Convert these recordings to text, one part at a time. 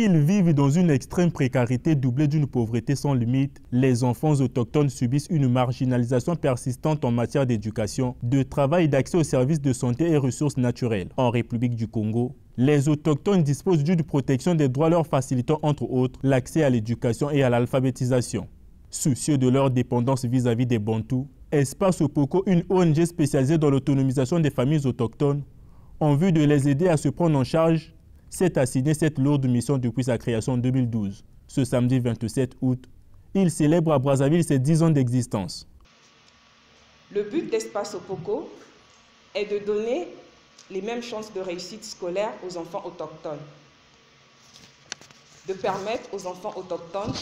qu'ils vivent dans une extrême précarité doublée d'une pauvreté sans limite, les enfants autochtones subissent une marginalisation persistante en matière d'éducation, de travail et d'accès aux services de santé et ressources naturelles. En République du Congo, les autochtones disposent d'une protection des droits leur facilitant entre autres l'accès à l'éducation et à l'alphabétisation. Soucieux de leur dépendance vis-à-vis des Bantous, Espace Opoko, une ONG spécialisée dans l'autonomisation des familles autochtones, en vue de les aider à se prendre en charge s'est assigné cette lourde mission depuis sa création en 2012. Ce samedi 27 août, il célèbre à Brazzaville ses 10 ans d'existence. Le but d'Espace Opoco est de donner les mêmes chances de réussite scolaire aux enfants autochtones, de permettre aux enfants autochtones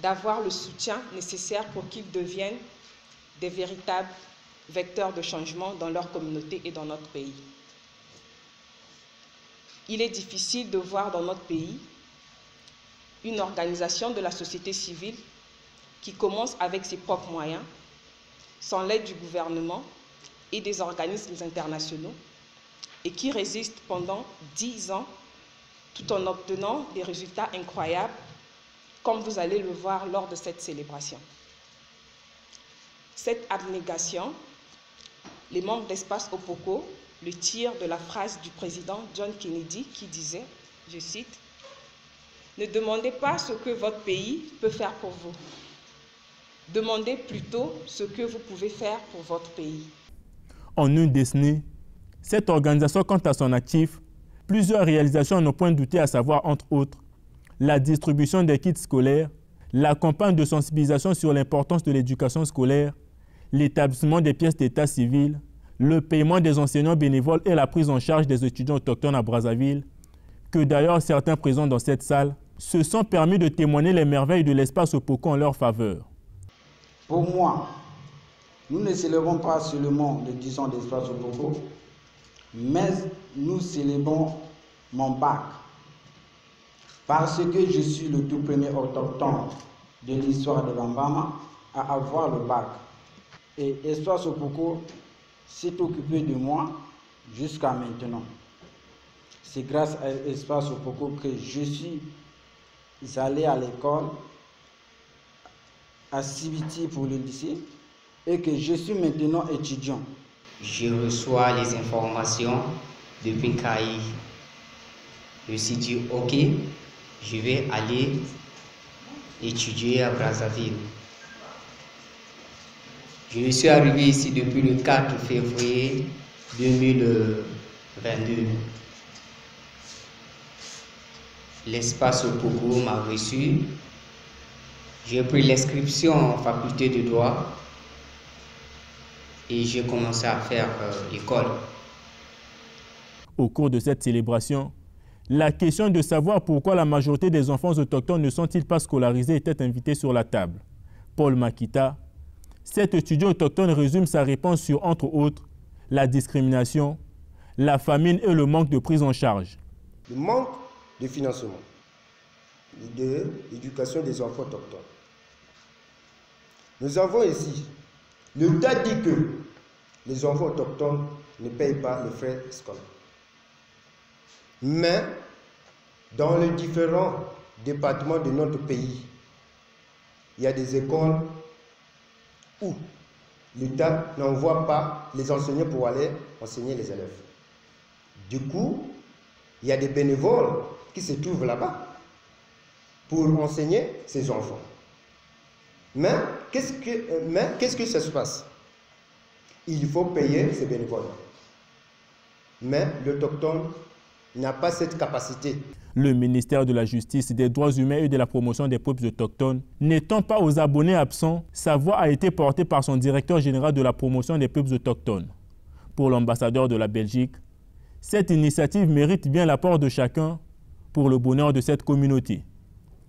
d'avoir le soutien nécessaire pour qu'ils deviennent des véritables vecteurs de changement dans leur communauté et dans notre pays il est difficile de voir dans notre pays une organisation de la société civile qui commence avec ses propres moyens, sans l'aide du gouvernement et des organismes internationaux, et qui résiste pendant dix ans tout en obtenant des résultats incroyables, comme vous allez le voir lors de cette célébration. Cette abnégation, les membres d'Espace Opoko le tir de la phrase du président John Kennedy qui disait, je cite, Ne demandez pas ce que votre pays peut faire pour vous. Demandez plutôt ce que vous pouvez faire pour votre pays. En une décennie, cette organisation compte à son actif plusieurs réalisations n'ont point douté, à savoir entre autres la distribution des kits scolaires, la campagne de sensibilisation sur l'importance de l'éducation scolaire, l'établissement des pièces d'état civil, le paiement des enseignants bénévoles et la prise en charge des étudiants autochtones à Brazzaville, que d'ailleurs certains présents dans cette salle se sont permis de témoigner les merveilles de l'espace Opoko en leur faveur. Pour moi, nous ne célébrons pas seulement le 10 ans d'espace Opoko, mais nous célébrons mon bac. Parce que je suis le tout premier autochtone de l'histoire de Bambama à avoir le bac. Et Espace Opoko s'est occupé de moi jusqu'à maintenant. C'est grâce à Espace Opoco que je suis allé à l'école à Cibiti pour le lycée et que je suis maintenant étudiant. Je reçois les informations depuis Caï. Je me suis dit, ok, je vais aller étudier à Brazzaville. Je suis arrivé ici depuis le 4 février 2022. L'espace Opogo m'a reçu. J'ai pris l'inscription en faculté de droit et j'ai commencé à faire euh, l'école. Au cours de cette célébration, la question de savoir pourquoi la majorité des enfants autochtones ne sont-ils pas scolarisés était invitée sur la table. Paul Makita, cet étudiant autochtone résume sa réponse sur, entre autres, la discrimination, la famine et le manque de prise en charge. Le manque de financement de l'éducation des enfants autochtones. Nous avons ici, l'État dit que les enfants autochtones ne payent pas les frais scolaires. Mais dans les différents départements de notre pays, il y a des écoles où l'État n'envoie pas les enseignants pour aller enseigner les élèves. Du coup, il y a des bénévoles qui se trouvent là-bas pour enseigner ces enfants. Mais qu'est-ce que, mais qu'est-ce que ça se passe? Il faut payer ces bénévoles. Mais l'autochtone n'a pas cette capacité. Le ministère de la Justice, des Droits humains et de la promotion des peuples autochtones, n'étant pas aux abonnés absents, sa voix a été portée par son directeur général de la promotion des peuples autochtones. Pour l'ambassadeur de la Belgique, cette initiative mérite bien l'apport de chacun pour le bonheur de cette communauté.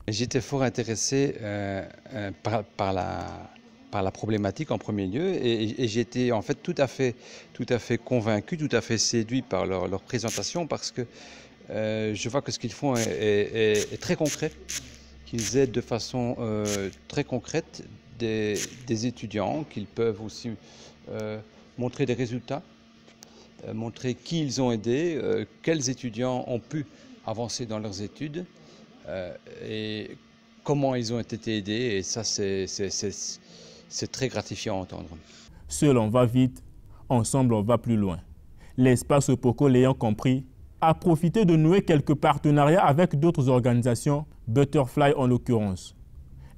J'étais fort intéressé euh, euh, par, la, problématique en premier lieu et, j'étais en fait tout à fait, tout à fait convaincu, tout à fait séduit par leur présentation parce que euh, je vois que ce qu'ils font est, très concret, qu'ils aident de façon euh, très concrète des, étudiants, qu'ils peuvent aussi euh, montrer des résultats, montrer qui ils ont aidé, quels étudiants ont pu avancer dans leurs études et comment ils ont été aidés. Et ça, c'est très gratifiant à entendre. Seul on va vite, ensemble on va plus loin. L'espace Poco l'ayant compris, a profité de nouer quelques partenariats avec d'autres organisations, Butterfly en l'occurrence.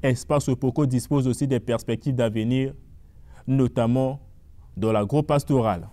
Espace Poco dispose aussi des perspectives d'avenir, notamment dans l'agro-pastoral.